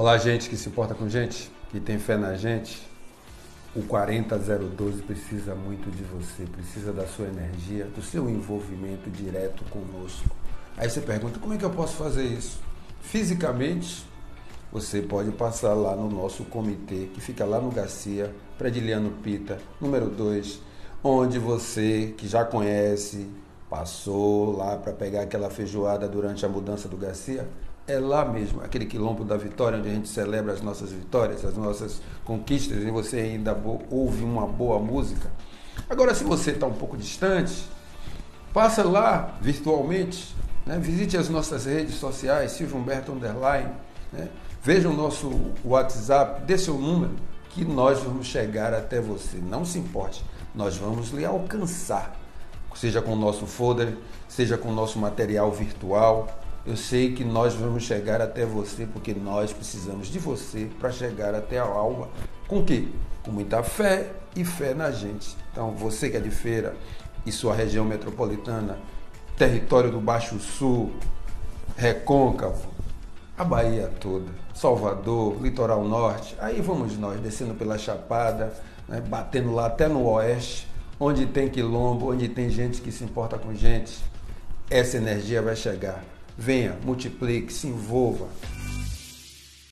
Olá, gente que se importa com gente, que tem fé na gente. O 40012 precisa muito de você, precisa da sua energia, do seu envolvimento direto conosco. Aí você pergunta: como é que eu posso fazer isso? Fisicamente, você pode passar lá no nosso comitê, que fica lá no Garcia, Prediliano Pita, número 2, onde você que já conhece, passou lá para pegar aquela feijoada durante a mudança do Garcia, é lá mesmo, aquele quilombo da vitória, onde a gente celebra as nossas vitórias, as nossas conquistas, e você ainda ouve uma boa música. Agora, se você está um pouco distante, passa lá virtualmente, né? visite as nossas redes sociais, Silvio Humberto Underline, né? veja o nosso WhatsApp, dê seu número, que nós vamos chegar até você. Não se importe, nós vamos lhe alcançar, seja com o nosso folder, seja com o nosso material virtual, eu sei que nós vamos chegar até você porque nós precisamos de você para chegar até a alma. Com quê? Com muita fé e fé na gente. Então, você que é de feira e sua região metropolitana, território do Baixo Sul, Recôncavo, a Bahia toda, Salvador, Litoral Norte, aí vamos nós descendo pela Chapada, né, batendo lá até no Oeste, onde tem quilombo, onde tem gente que se importa com gente. Essa energia vai chegar. Venha, multiplique, se envolva.